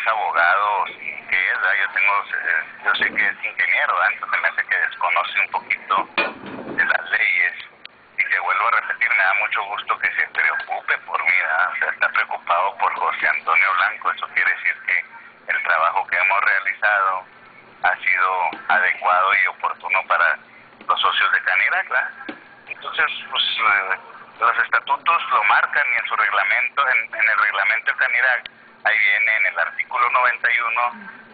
o es abogado, o qué es, yo tengo, eh, yo sé que es ingeniero, entonces me hace que desconoce un poquito de las leyes. Y te vuelvo a repetir, me da mucho gusto que se preocupe por mí, o sea, está preocupado por José Antonio Blanco, eso quiere decir que el trabajo que hemos realizado ha sido adecuado y oportuno para los socios de Canira, claro. Entonces, pues eh, los estatutos lo marcan y en su reglamento, en, en el reglamento de Canirac, ahí viene en el artículo 还有呢。